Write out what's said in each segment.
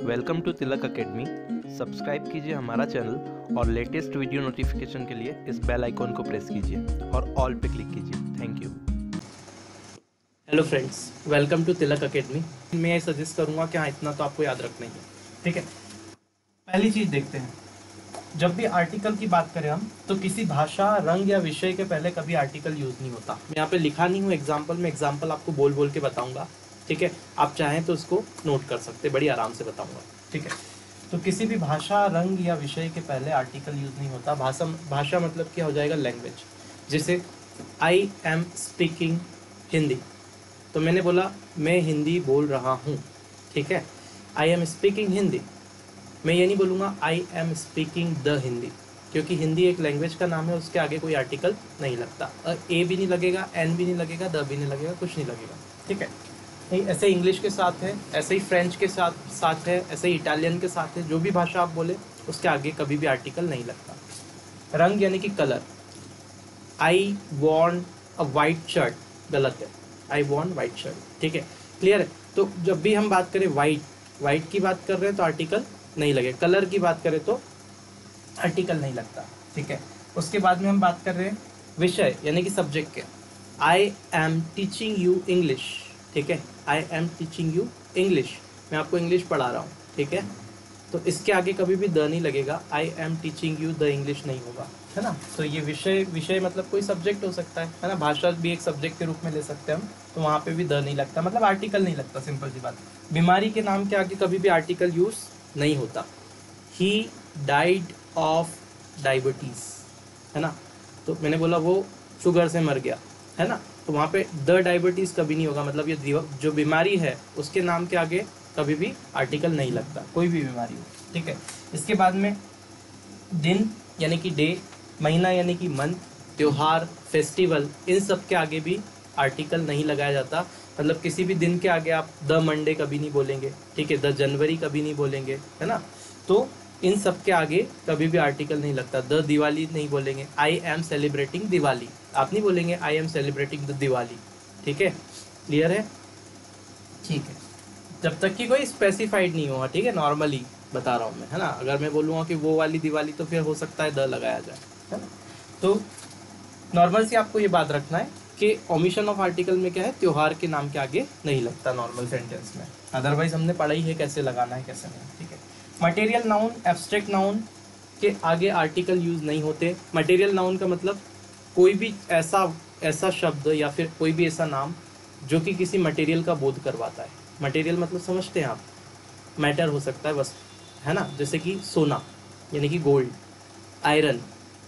Welcome to Tilak Academy. Subscribe कीजिए हमारा channel और लेटेस्ट वीडियो नोटिफिकेशन के लिए इस बेल आइकॉन को प्रेस कीजिए और ऑल पे क्लिक कीजिए। Thank you hello friends welcome to Tilak Academy. मैं ये सजेस्ट करूँगा कि हाँ इतना तो आपको याद रखना ही है। ठीक है? पहली चीज़ देखते हैं। जब भी आर्टिकल की बात करें हम तो किसी भाषा, रंग या विषय के पहले कभी आर्टिकल यूज़ नहीं होता। मैं यहाँ पे लिखा नहीं हूँ एग्ज़ाम्पल मैं एग्ज़ाम्पल आपको बोल बोल के बताऊँगा। ठीक है? आप चाहें तो उसको नोट कर सकते बड़ी आराम से बताऊँगा। ठीक है? तो किसी भी भाषा, रंग या विषय के पहले आर्टिकल यूज़ नहीं होता। भाषा भाषा मतलब क्या हो जाएगा? लैंग्वेज जैसे आई एम स्पीकिंग हिंदी तो मैंने बोला, मैं हिंदी बोल रहा हूँ। ठीक है? आई एम स्पीकिंग हिंदी मैं ये नहीं बोलूँगा I am speaking the Hindi क्योंकि हिंदी एक लैंग्वेज का नाम है, उसके आगे कोई आर्टिकल नहीं लगता। ए भी नहीं लगेगा एन भी नहीं लगेगा द भी नहीं लगेगा, कुछ नहीं लगेगा। ठीक है? ऐसे इंग्लिश के साथ है, ऐसे ही फ्रेंच के साथ साथ है, ऐसे ही इटालियन के साथ है, जो भी भाषा आप बोले, उसके आगे कभी भी आर्टिकल नहीं लगता। रंग यानी कि colour I want a white shirt गलत है। आई वॉन्ट वाइट शर्ट ठीक है। क्लियर है? तो जब भी हम बात करें वाइट वाइट की बात कर रहे हैं तो आर्टिकल नहीं लगे। कलर की बात करें तो आर्टिकल नहीं लगता, ठीक है। उसके बाद में हम बात कर रहे हैं विषय, यानी कि सब्जेक्ट के। I am teaching you English ठीक है? I am teaching you English मैं आपको इंग्लिश पढ़ा रहा हूँ, ठीक है? तो इसके आगे कभी भी द नहीं लगेगा। I am teaching you the English नहीं होगा, है ना? तो ये विषय विषय मतलब कोई सब्जेक्ट हो सकता है है ना? भाषा भी एक सब्जेक्ट के रूप में ले सकते हैं हम तो वहाँ पे भी द नहीं लगता। मतलब आर्टिकल नहीं लगता सिंपल सी बात। बीमारी के नाम के आगे कभी भी आर्टिकल यूज़ नहीं होता। ही डाइड ऑफ़ डायबिटीज़ है ना? तो मैंने बोला वो शुगर से मर गया, है ना? तो वहाँ पे द डायबिटीज़ कभी नहीं होगा। मतलब ये जो बीमारी है, उसके नाम के आगे कभी भी आर्टिकल नहीं लगता। कोई भी बीमारी हो, ठीक है? इसके बाद में दिन, यानी कि डे महीना, यानी कि मंथ त्योहार फेस्टिवल इन सब के आगे भी आर्टिकल नहीं लगाया जाता। मतलब किसी भी दिन के आगे आप द मंडे कभी नहीं बोलेंगे, ठीक है? द जनवरी कभी नहीं बोलेंगे, है ना? तो इन सब के आगे कभी भी आर्टिकल नहीं लगता। द दिवाली नहीं बोलेंगे। I am celebrating Diwali. आप नहीं बोलेंगे I am celebrating the Diwali ठीक है? क्लियर है? ठीक है। जब तक कि कोई स्पेसिफाइड नहीं हुआ ठीक है? नॉर्मली बता रहा हूँ मैं है ना? अगर मैं बोलूँगा कि वो वाली दिवाली तो फिर हो सकता है द लगाया जाए है ना? तो नॉर्मल से आपको ये बात रखना है कि ओमिशन ऑफ़ आर्टिकल में क्या है? त्यौहार के नाम के आगे नहीं लगता नॉर्मल सेंटेंस में। अदरवाइज़ हमने पढ़ा ही है कैसे लगाना है कैसे नहीं ठीक है? मटेरियल नाउन एब्स्ट्रैक्ट नाउन के आगे आर्टिकल यूज़ नहीं होते। मटेरियल नाउन का मतलब कोई भी ऐसा ऐसा शब्द या फिर कोई भी ऐसा नाम जो कि किसी मटेरियल का बोध करवाता है। मटेरियल मतलब समझते हैं आप। मैटर हो सकता है बस है ना? जैसे कि सोना, यानी कि गोल्ड आयरन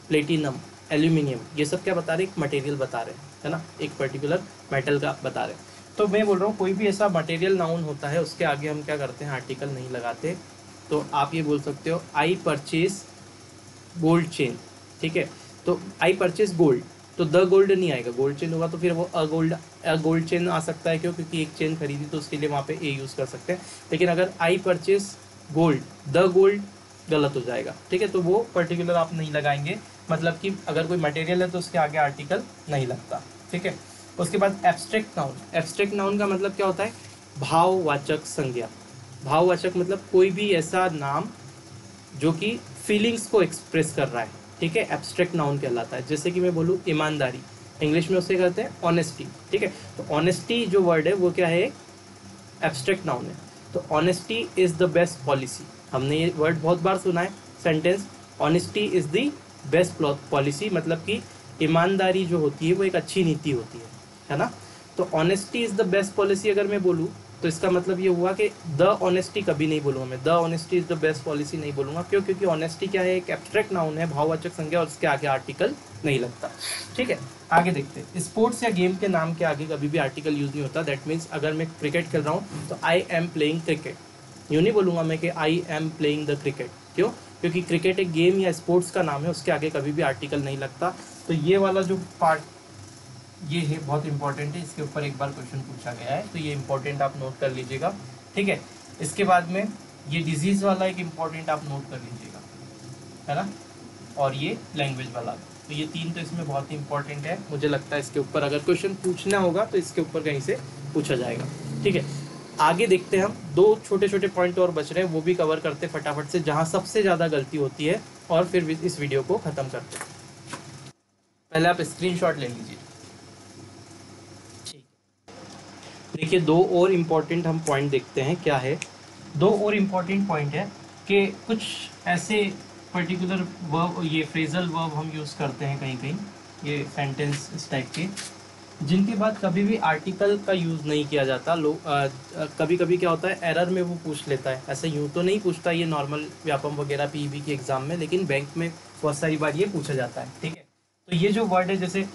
प्लेटिनम एल्यूमिनियम ये सब क्या बता रहे हैं? एक मटेरियल बता रहे हैं, है ना? एक पर्टिकुलर मेटल का बता रहे हैं। तो मैं बोल रहा हूँ, कोई भी ऐसा मटेरियल नाउन होता है, उसके आगे हम क्या करते हैं? आर्टिकल नहीं लगाते। तो आप ये बोल सकते हो आई परचेज गोल्ड चेन ठीक है? तो आई परचेज गोल्ड तो द गोल्ड नहीं आएगा। गोल्ड चेन होगा तो फिर वो a gold a gold chain आ सकता है क्यों? क्योंकि एक चेन खरीदी तो उसके लिए वहाँ पे ए यूज़ कर सकते हैं। लेकिन अगर I purchase gold the gold गलत हो जाएगा। ठीक है? तो वो पर्टिकुलर आप नहीं लगाएँगे। मतलब कि अगर कोई मटेरियल है तो उसके आगे आर्टिकल नहीं लगता। ठीक है? उसके बाद एब्स्ट्रैक्ट नाउन एब्स्ट्रैक्ट नाउन का मतलब क्या होता है? भाववाचक संज्ञा। भाववाचक मतलब कोई भी ऐसा नाम जो कि फीलिंग्स को एक्सप्रेस कर रहा है। ठीक है एब्स्ट्रैक्ट नाउन कहलाता है। जैसे कि मैं बोलूँ ईमानदारी। इंग्लिश में उसे कहते हैं ऑनेस्टी ठीक है? तो ऑनेस्टी जो वर्ड है, वो क्या है? एब्स्ट्रैक्ट नाउन है। तो honesty is the best policy हमने ये वर्ड बहुत बार सुना है sentence honesty is the best policy मतलब कि ईमानदारी जो होती है, वो एक अच्छी नीति होती है है ना? तो honesty is the best policy अगर मैं बोलूँ तो इसका मतलब ये हुआ कि द ऑनेस्टी कभी नहीं बोलूँगा मैं। The honesty is the best policy नहीं बोलूँगा। क्यों? क्योंकि ऑनेस्टी क्या है? एक एब्स्ट्रैक्ट नाउन है, भाववाचक संज्ञा और उसके आगे आर्टिकल नहीं लगता। ठीक है? आगे देखते हैं। स्पोर्ट्स या गेम के नाम के आगे कभी भी आर्टिकल यूज़ नहीं होता। दैट मीन्स अगर मैं क्रिकेट खेल रहा हूँ तो आई एम प्लेइंग क्रिकेट यूँ नहीं बोलूँगा मैं कि I am playing the cricket क्यों? क्योंकि क्रिकेट एक गेम या स्पोर्ट्स का नाम है, उसके आगे कभी भी आर्टिकल नहीं लगता। तो ये वाला जो पार्ट ये है, बहुत इंपॉर्टेंट है। इसके ऊपर एक बार क्वेश्चन पूछा गया है तो ये इंपॉर्टेंट आप नोट कर लीजिएगा। ठीक है? इसके बाद में ये डिज़ीज़ वाला एक इंपॉर्टेंट आप नोट कर लीजिएगा। है ना? और ये लैंग्वेज वाला। तो ये तीन तो इसमें बहुत ही इंपॉर्टेंट है। मुझे लगता है इसके ऊपर अगर क्वेश्चन पूछना होगा तो इसके ऊपर कहीं से पूछा जाएगा। ठीक है? आगे देखते हैं हम। दो छोटे छोटे पॉइंट और बच रहे हैं, वो भी कवर करते फटाफट से, जहाँ सबसे ज़्यादा गलती होती है, और फिर इस वीडियो को ख़त्म करते पहले आप स्क्रीनशॉट ले लीजिए ठीक देखिए, दो और इंपॉर्टेंट हम पॉइंट देखते हैं, क्या है? दो और इम्पोर्टेंट पॉइंट है कि कुछ ऐसे पर्टिकुलर वर्ब ये फ्रेजल वर्ब हम यूज़ करते हैं कहीं कहीं ये सेंटेंस इस टाइप के, जिनके बाद कभी भी आर्टिकल का यूज़ नहीं किया जाता। लोग कभी कभी क्या होता है एरर में वो पूछ लेता है। ऐसे यूँ तो नहीं पूछता ये नॉर्मल व्यापम वगैरह पी के एग्ज़ाम में, लेकिन बैंक में बहुत सारी बार ये पूछा जाता है, ठीक है? तो ये जो वर्ड है, जैसे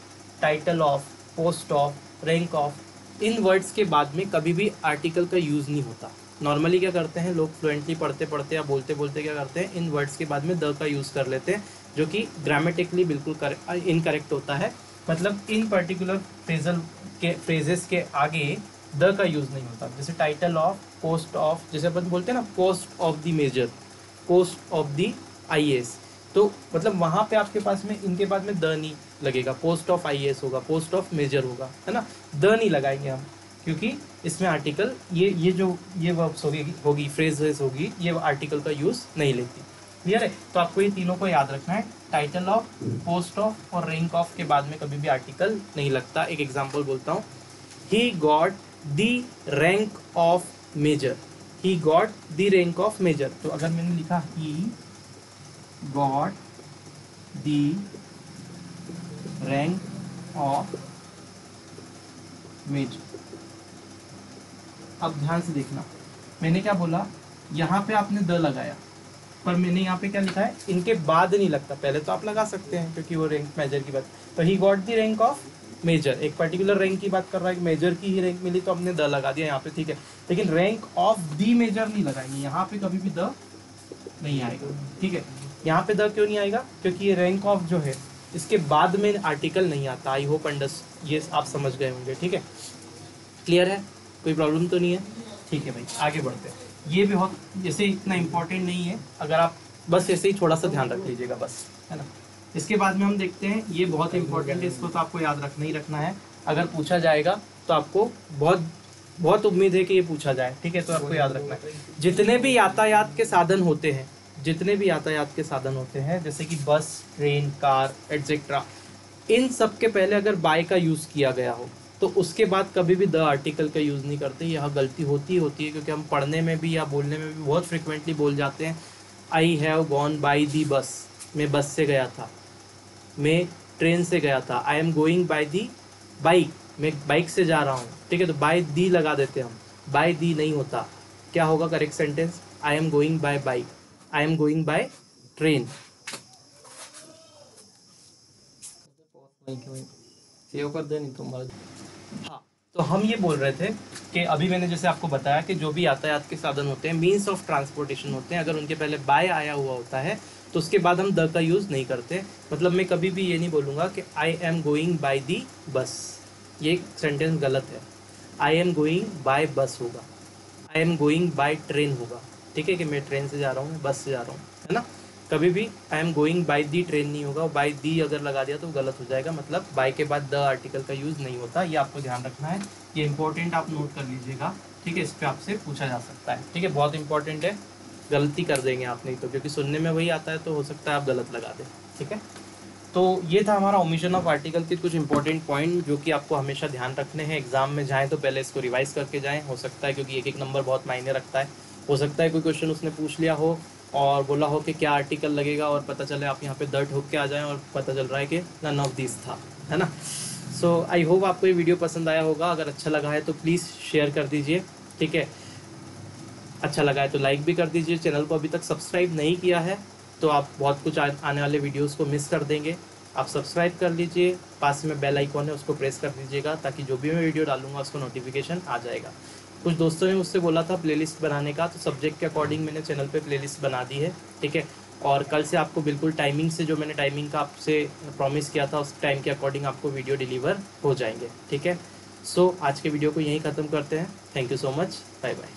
title of post of rank of in words के बाद में कभी भी आर्टिकल का यूज़ नहीं होता। नॉर्मली क्या करते हैं, लोग फ्लुएंटली पढ़ते पढ़ते या बोलते बोलते क्या करते हैं, इन वर्ड्स के बाद में द का यूज़ कर लेते हैं, जो कि ग्रामेटिकली बिल्कुल इनकरेक्ट होता है। मतलब इन पर्टिकुलर फ्रेजल के फ्रेजेस के आगे द का यूज़ नहीं होता। जैसे टाइटल ऑफ़ पोस्ट ऑफ़ जैसे अपन बोलते हैं ना post of the major post of the I तो मतलब वहाँ पे आपके पास में, इनके बाद में द नहीं लगेगा। पोस्ट ऑफ़ आईएएस होगा पोस्ट ऑफ़ मेजर होगा, है ना? द नहीं लगाएँगे हम, क्योंकि इसमें आर्टिकल ये ये जो, ये वर्ब्स होगी होगी फ्रेजेस होगी, ये आर्टिकल का यूज़ नहीं लेती। क्लियर है? तो आपको ये तीनों को याद रखना है। टाइटल ऑफ़ पोस्ट ऑफ़ और रैंक ऑफ़ के बाद में कभी भी आर्टिकल नहीं लगता। एक एग्ज़ाम्पल बोलता हूँ। He got the rank of major he got the rank of major तो अगर मैंने लिखा he got the rank of major अब ध्यान से देखना। मैंने क्या बोला? यहाँ पे आपने द लगाया। पर मैंने यहाँ पे क्या लिखा है? इनके बाद नहीं लगता। पहले तो आप लगा सकते हैं, क्योंकि वो रैंक मेजर की बात। तो he got the rank of major एक पर्टिकुलर रैंक की बात कर रहा है मेजर की ही रैंक मिली तो हमने द लगा दिया यहाँ पे, ठीक है। लेकिन रैंक ऑफ़ दी मेजर नहीं लगाएँगे। यहाँ पे कभी भी द नहीं आएगा, ठीक है। यहाँ पे द क्यों नहीं आएगा? क्योंकि ये रैंक ऑफ़ जो है, इसके बाद में आर्टिकल नहीं आता। आई होप अंडर ये आप समझ गए होंगे, ठीक है? क्लियर है? कोई प्रॉब्लम तो नहीं है? ठीक है भाई, आगे बढ़ते हैं। ये भी बहुत, जैसे इतना इम्पोर्टेंट नहीं है। अगर आप बस ऐसे ही थोड़ा सा ध्यान रख लीजिएगा, बस, है ना? इसके बाद में हम देखते हैं, ये बहुत इंपॉर्टेंट है, इसको तो आपको याद रखना ही रखना है। अगर पूछा जाएगा तो आपको बहुत बहुत उम्मीद है कि ये पूछा जाए, ठीक है? तो आपको याद रखना है। जितने भी यातायात के साधन होते हैं जितने भी यातायात के साधन होते हैं, जैसे कि बस, ट्रेन, कार एटसेट्रा इन सब के पहले अगर बाय का यूज़ किया गया हो तो उसके बाद कभी भी द आर्टिकल का यूज़ नहीं करते। यह गलती होती ही होती है, क्योंकि हम पढ़ने में भी या बोलने में भी बहुत फ्रिक्वेंटली बोल जाते हैं I have gone by the bus मैं बस से गया था। मैं ट्रेन से गया था। I am going by the bike मैं बाइक से जा रहा हूँ। ठीक है तो बाई दी लगा देते हम। बाई दी नहीं होता। क्या होगा correct sentence I am going by bike am going by train save कर दे नहीं हाँ तो हम ये बोल रहे थे कि अभी मैंने जैसे आपको बताया कि जो भी यातायात के साधन होते हैं मीन्स ऑफ़ ट्रांसपोर्टेशन होते हैं, अगर उनके पहले बाय आया हुआ होता है तो उसके बाद हम द का यूज़ नहीं करते। मतलब मैं कभी भी ये नहीं बोलूँगा कि I am going by the bus ये सेंटेंस गलत है। I am going by bus होगा। I am going by train होगा। ठीक है कि मैं ट्रेन से जा रहा हूँ बस से जा रहा हूँ, है ना? कभी भी I am going by the train नहीं होगा बाई दी अगर लगा दिया तो गलत हो जाएगा मतलब बाई के बाद द आर्टिकल का यूज़ नहीं होता, ये आपको ध्यान रखना है, ये इंपॉर्टेंट आप नोट कर लीजिएगा, ठीक है? इस पर आपसे पूछा जा सकता है, ठीक है? बहुत इंपॉर्टेंट है, गलती कर देंगे आप नहीं तो क्योंकि सुनने में वही आता है तो हो सकता है आप गलत लगा दें, ठीक है? तो ये था हमारा ओमिशन ऑफ़ आर्टिकल के कुछ इंपॉर्टेंट पॉइंट जो कि आपको हमेशा ध्यान रखने हैं एग्ज़ाम में जाएँ तो पहले इसको रिवाइज करके जाएँ, हो सकता है क्योंकि एक एक नंबर बहुत मायने रखता है। हो सकता है कोई क्वेश्चन उसने पूछ लिया हो और बोला हो कि क्या आर्टिकल लगेगा और पता चले आप यहाँ पे दर्द ठोक के आ जाएँ और पता चल रहा है कि नन ऑफ़ दिस था, है ना? सो आई होप आपको ये वीडियो पसंद आया होगा। अगर अच्छा लगा है तो प्लीज़ शेयर कर दीजिए, ठीक है? अच्छा लगा है तो लाइक भी कर दीजिए। चैनल को अभी तक सब्सक्राइब नहीं किया है तो आप बहुत कुछ आने वाले वीडियोस को मिस कर देंगे। आप सब्सक्राइब कर लीजिए, पास में बेल आइकॉन है उसको प्रेस कर दीजिएगा ताकि जो भी मैं वीडियो डालूँगा उसको नोटिफिकेशन आ जाएगा। कुछ दोस्तों ने मुझसे बोला था प्लेलिस्ट बनाने का तो सब्जेक्ट के अकॉर्डिंग मैंने चैनल पे प्लेलिस्ट बना दी है ठीक है? और कल से आपको बिल्कुल टाइमिंग से जो मैंने टाइमिंग का आपसे प्रॉमिस किया था उस टाइम के अकॉर्डिंग आपको वीडियो डिलीवर हो जाएँगे ठीक है? सो so, आज के वीडियो को यहीं ख़त्म करते हैं। Thank you so much bye bye